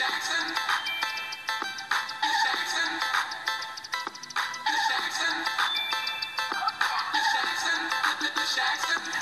Jackson. Jackson.